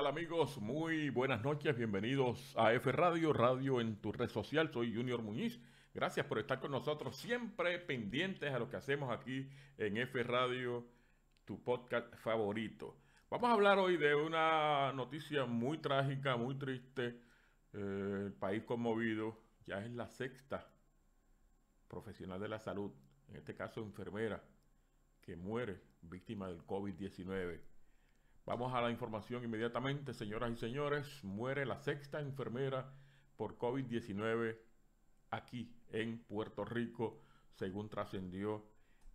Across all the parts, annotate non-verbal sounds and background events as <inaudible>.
Hola, ¿qué tal amigos? Muy buenas noches, bienvenidos a F Radio, Radio en tu red social. Soy Junior Muñiz. Gracias por estar con nosotros, siempre pendientes a lo que hacemos aquí en F Radio, tu podcast favorito. Vamos a hablar hoy de una noticia muy trágica, muy triste. Eh, el país conmovido, ya es la sexta profesional de la salud, en este caso enfermera, que muere víctima del COVID-19. Vamos a la información inmediatamente, señoras y señores. Muere la sexta enfermera por COVID-19 aquí en Puerto Rico, según trascendió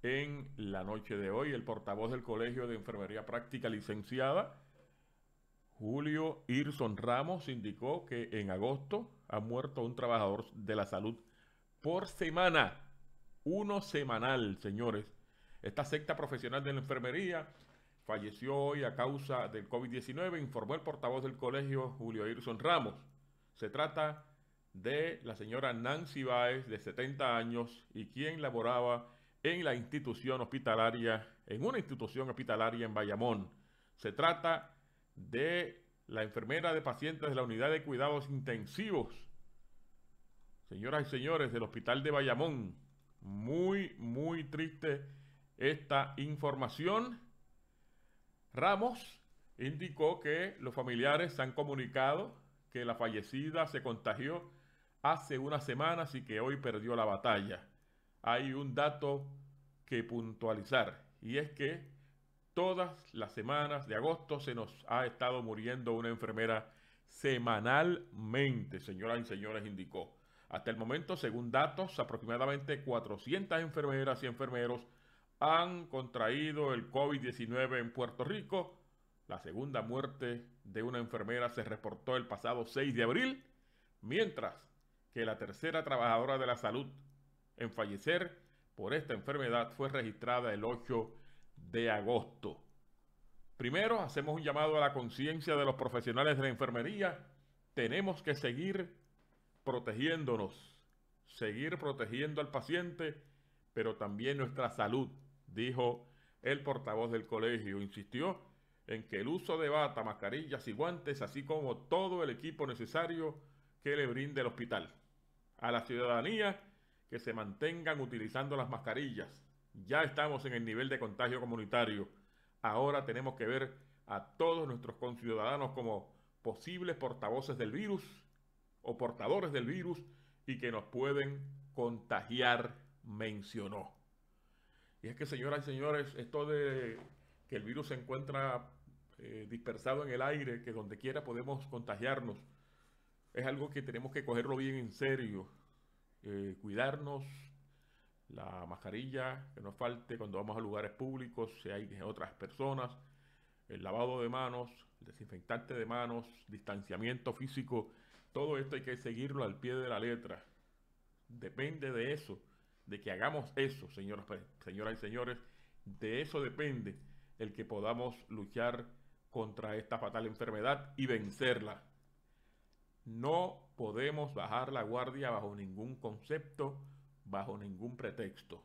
en la noche de hoy. El portavoz del Colegio de Enfermería Práctica Licenciada, Julio Irson Ramos, indicó que en agosto ha muerto un trabajador de la salud por semana. Uno semanal, señores. Esta secta profesional de la enfermería falleció hoy a causa del COVID-19, informó el portavoz del colegio Julio Irson Ramos. Se trata de la señora Nancy Báez, de 70 años, y quien laboraba en la institución hospitalaria, en una institución hospitalaria en Bayamón. Se trata de la enfermera de pacientes de la unidad de cuidados intensivos. Señoras y señores del hospital de Bayamón, muy, muy triste esta información Ramos indicó que los familiares han comunicado que la fallecida se contagió hace unas semanas y que hoy perdió la batalla. Hay un dato que puntualizar y es que todas las semanas de agosto se nos ha estado muriendo una enfermera semanalmente, señoras y señores, indicó. Hasta el momento, según datos, aproximadamente 400 enfermeras y enfermeros han contraído el COVID-19 en Puerto Rico. La segunda muerte de una enfermera se reportó el pasado 6 de abril, mientras que la tercera trabajadora de la salud en fallecer por esta enfermedad fue registrada el 8 de agosto. Primero, hacemos un llamado a la conciencia de los profesionales de la enfermería. Tenemos que seguir protegiéndonos, seguir protegiendo al paciente, pero también nuestra salud dijo el portavoz del colegio. Insistió en que el uso de bata, mascarillas y guantes, así como todo el equipo necesario que le brinde el hospital. A la ciudadanía que se mantengan utilizando las mascarillas. Ya estamos en el nivel de contagio comunitario. Ahora tenemos que ver a todos nuestros conciudadanos como posibles portavoces del virus o portadores del virus y que nos pueden contagiar, mencionó. Y es que, señoras y señores, esto de que el virus se encuentra eh, dispersado en el aire, que donde quiera podemos contagiarnos, es algo que tenemos que cogerlo bien en serio. Eh, cuidarnos, la mascarilla, que no falte cuando vamos a lugares públicos, si hay otras personas, el lavado de manos, el desinfectante de manos, distanciamiento físico, todo esto hay que seguirlo al pie de la letra. Depende de eso de que hagamos eso, señoras, señoras y señores, de eso depende el que podamos luchar contra esta fatal enfermedad y vencerla. No podemos bajar la guardia bajo ningún concepto, bajo ningún pretexto.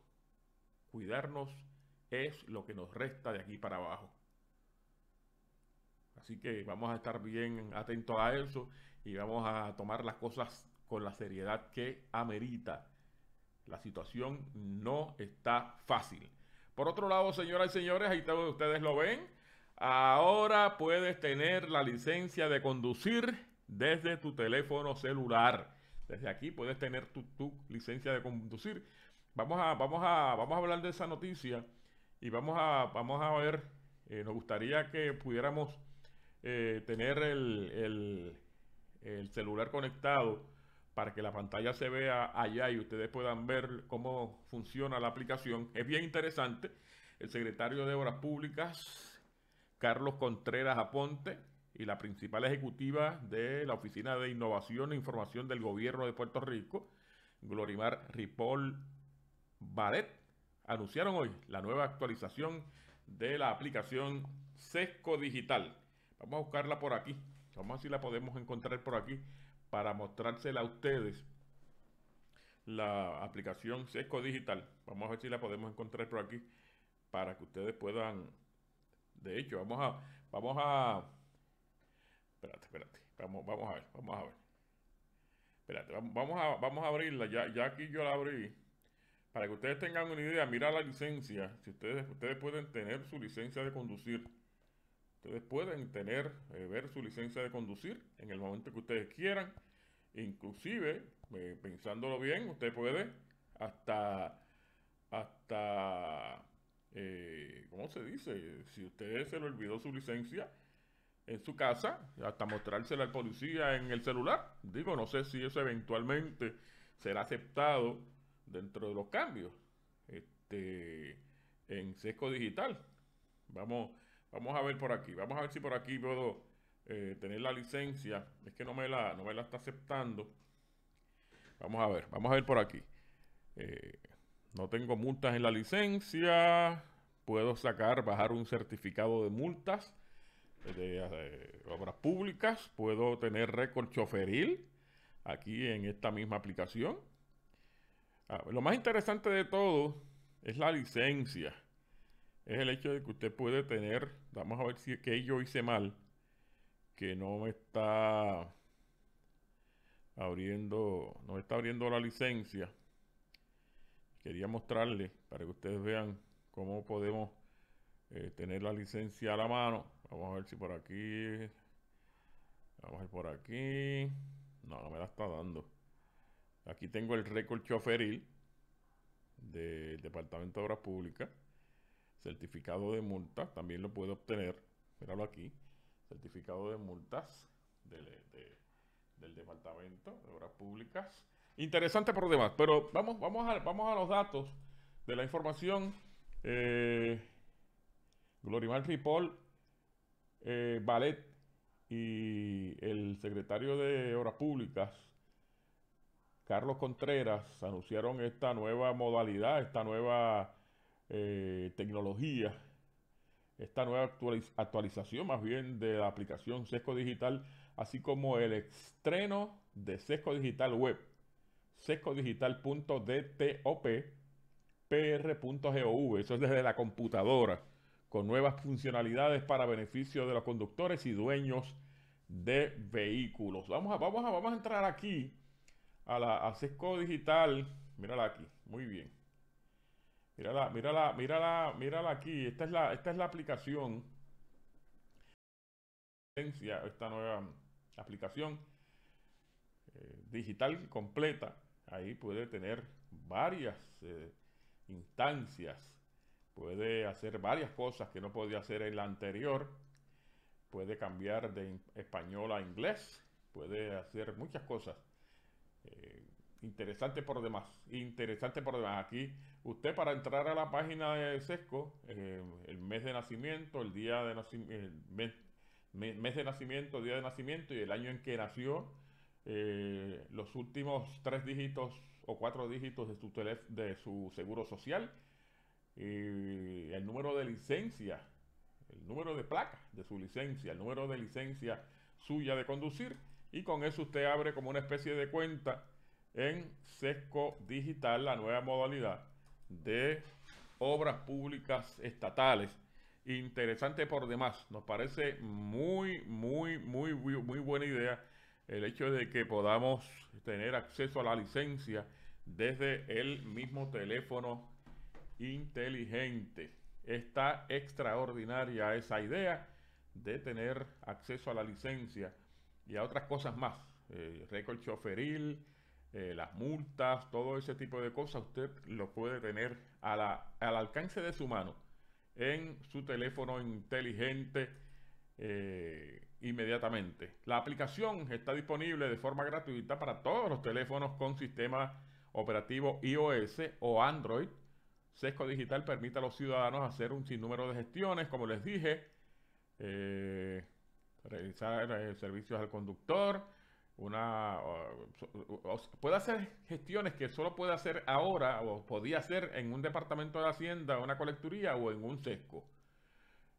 Cuidarnos es lo que nos resta de aquí para abajo. Así que vamos a estar bien atentos a eso y vamos a tomar las cosas con la seriedad que amerita la situación no está fácil. Por otro lado, señoras y señores, ahí ustedes lo ven. Ahora puedes tener la licencia de conducir desde tu teléfono celular. Desde aquí puedes tener tu, licencia de conducir. Vamos a, vamos, a, vamos a hablar de esa noticia y vamos a, vamos a ver, eh, nos gustaría que pudiéramos eh, tener el, el celular conectado para que la pantalla se vea allá y ustedes puedan ver cómo funciona la aplicación. Es bien interesante. El secretario de Obras Públicas, Carlos Contreras Aponte, y la principal ejecutiva de la Oficina de Innovación e Información del Gobierno de Puerto Rico, Glorimar Ripoll Baret, anunciaron hoy la nueva actualización de la aplicación Sesco Digital. Vamos a buscarla por aquí. Vamos a ver si la podemos encontrar por aquí para mostrársela a ustedes la aplicación Sesco Digital. Vamos a ver si la podemos encontrar por aquí para que ustedes puedan. De hecho, vamos a, vamos a, Espérate, espérate. Vamos, vamos a ver, vamos a ver. Espérate, vamos a, vamos a abrirla. Ya, ya aquí yo la abrí. Para que ustedes tengan una idea, mira la licencia. Si ustedes, ustedes pueden tener su licencia de conducir. Ustedes pueden tener, eh, ver su licencia de conducir en el momento que ustedes quieran. Inclusive, eh, pensándolo bien, usted puede hasta, hasta, eh, ¿cómo se dice? Si usted se le olvidó su licencia en su casa, hasta mostrársela al policía en el celular. Digo, no sé si eso eventualmente será aceptado dentro de los cambios este, en sesco digital. Vamos, vamos a ver por aquí. Vamos a ver si por aquí puedo eh, tener la licencia. Es que no me la, no me la está aceptando. Vamos a ver, vamos a ver por aquí. Eh, no tengo multas en la licencia. Puedo sacar, bajar un certificado de multas de, eh, obras públicas. Puedo tener récord choferil aquí en esta misma aplicación. Ah, lo más interesante de todo es la licencia. Es el hecho de que usted puede tener, vamos a ver si que yo hice mal, que no me está abriendo, no está abriendo la licencia. Quería mostrarle para que ustedes vean cómo podemos eh, tener la licencia a la mano. Vamos a ver si por aquí, vamos a ver por aquí. No, no me la está dando. Aquí tengo el récord choferil del Departamento de Obras Públicas. Certificado de multas, también lo puedo obtener. Míralo aquí certificado de multas del, Departamento de Obras Públicas. Interesante por demás, pero vamos, vamos, a, vamos a los datos de la información. Eh, Glorimar Ripoll, eh, Ballet y el secretario de Obras Públicas, Carlos Contreras, anunciaron esta nueva modalidad, esta nueva eh, tecnología esta nueva actualización más bien de la aplicación Sesco Digital, así como el estreno de Sesco Digital Web, sescodigital.dtop, pr.gov, eso es desde la computadora, con nuevas funcionalidades para beneficio de los conductores y dueños de vehículos. Vamos a, vamos a, vamos a entrar aquí a la a Sesco Digital, mírala aquí, muy bien. Mírala, mírala, mírala, mírala aquí. Esta es la, esta es la aplicación. Esta nueva aplicación eh, digital completa. Ahí puede tener varias eh, instancias. Puede hacer varias cosas que no podía hacer en la anterior. Puede cambiar de español a inglés. Puede hacer muchas cosas. Eh, interesante por demás. Interesante por demás. Aquí Usted para entrar a la página de SESCO, eh, el mes de nacimiento, el día de nacimiento, mes, de nacimiento, día de nacimiento y el año en que nació, eh, los últimos tres dígitos o cuatro dígitos de su, de su seguro social, y el número de licencia, el número de placa de su licencia, el número de licencia suya de conducir, y con eso usted abre como una especie de cuenta en SESCO Digital, la nueva modalidad de obras públicas estatales. Interesante por demás. Nos parece muy, muy, muy, muy buena idea el hecho de que podamos tener acceso a la licencia desde el mismo teléfono inteligente. Está extraordinaria esa idea de tener acceso a la licencia y a otras cosas más. Eh, récord choferil, eh, las multas, todo ese tipo de cosas, usted lo puede tener al alcance de su mano en su teléfono inteligente eh, inmediatamente. La aplicación está disponible de forma gratuita para todos los teléfonos con sistema operativo iOS o Android. Sesco Digital permite a los ciudadanos hacer un sinnúmero de gestiones, como les dije, eh, realizar servicios al conductor, una puede hacer gestiones que solo puede hacer ahora o podía hacer en un departamento de hacienda, una colecturía o en un sesco.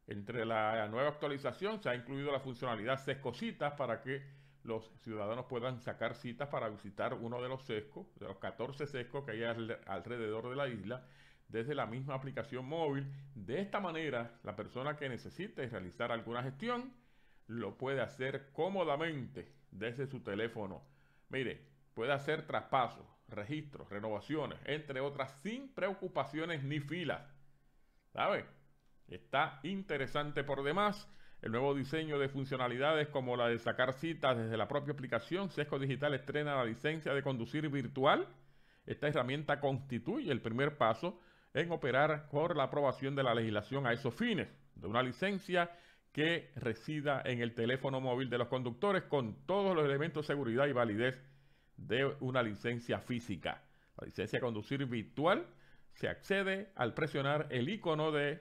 Entre la nueva actualización se ha incluido la funcionalidad sesco citas para que los ciudadanos puedan sacar citas para visitar uno de los sescos, de los 14 sescos que hay alrededor de la isla, desde la misma aplicación móvil. De esta manera, la persona que necesite realizar alguna gestión lo puede hacer cómodamente desde su teléfono. Mire, puede hacer traspasos, registros, renovaciones, entre otras, sin preocupaciones ni filas. ¿Sabe? Está interesante por demás. El nuevo diseño de funcionalidades como la de sacar citas desde la propia aplicación, Sesco Digital estrena la licencia de conducir virtual. Esta herramienta constituye el primer paso en operar por la aprobación de la legislación a esos fines, de una licencia que resida en el teléfono móvil de los conductores con todos los elementos de seguridad y validez de una licencia física. La licencia conducir virtual se accede al presionar el icono de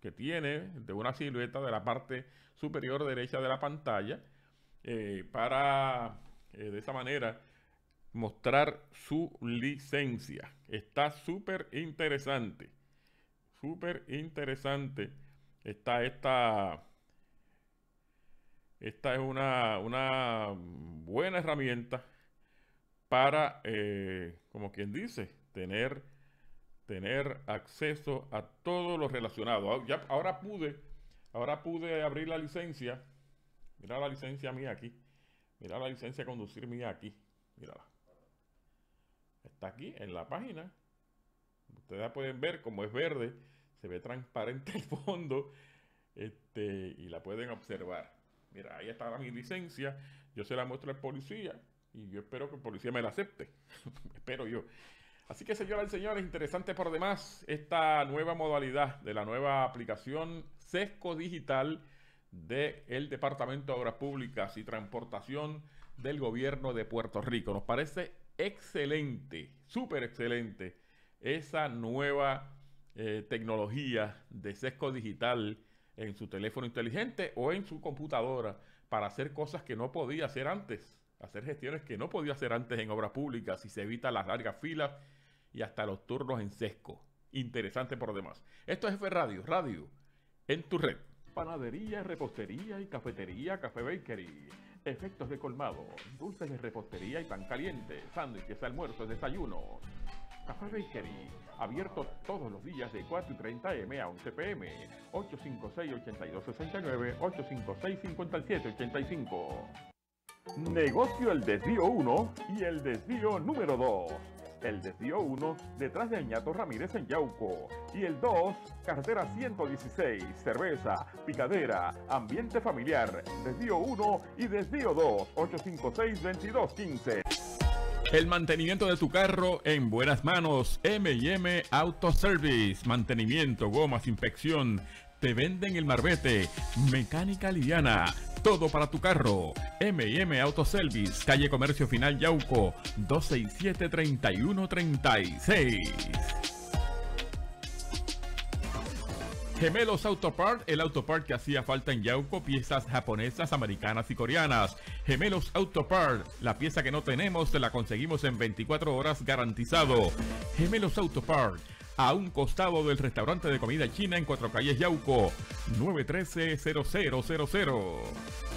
que tiene de una silueta de la parte superior derecha de la pantalla eh, para eh, de esa manera mostrar su licencia. Está súper interesante. Súper interesante. Está esta. Esta es una, una buena herramienta para, eh, como quien dice, tener tener acceso a todo lo relacionado. Ya, ahora pude, ahora pude abrir la licencia. Mira la licencia mía aquí. Mira la licencia conducir mía aquí. Mírala. Está aquí en la página. Ustedes pueden ver como es verde, se ve transparente <laughs> el fondo este, y la pueden observar. Mira, ahí está mi licencia. Yo se la muestro al policía y yo espero que el policía me la acepte. <laughs> espero yo. Así que señoras y señores, interesante por demás esta nueva modalidad de la nueva aplicación Sesco Digital del Departamento de Obras Públicas y Transportación del Gobierno de Puerto Rico. Nos parece excelente, súper excelente esa nueva eh, tecnología de Sesco Digital en su teléfono inteligente o en su computadora para hacer cosas que no podía hacer antes, hacer gestiones que no podía hacer antes en obras públicas y se evita las largas filas y hasta los turnos en sesco. Interesante por demás. Esto es F Radio, radio en tu red. Panadería, repostería y cafetería, café bakery. Efectos de colmado, dulces de repostería y pan caliente, sándwiches, almuerzos, desayunos. Café Bakery, abierto todos los días de 4 y 30 M a 11 pm. 856-8269, 856-5785. Negocio el desvío 1 y el desvío número 2 el desvío 1 detrás de Añato Ramírez en Yauco y el 2, carretera 116, cerveza, picadera, ambiente familiar, desvío 1 y desvío 2, 856-2215. El mantenimiento de tu carro en buenas manos. MM Auto Service. Mantenimiento, gomas, inspección. Te venden el marbete. Mecánica liviana todo para tu carro. MM Autoservice, calle Comercio Final Yauco, 267-3136. Gemelos Autopart, el autopart que hacía falta en Yauco, piezas japonesas, americanas y coreanas. Gemelos Autopart, la pieza que no tenemos, te la conseguimos en 24 horas garantizado. Gemelos Autopart a un costado del restaurante de comida china en Cuatro Calles Yauco, 913-0000.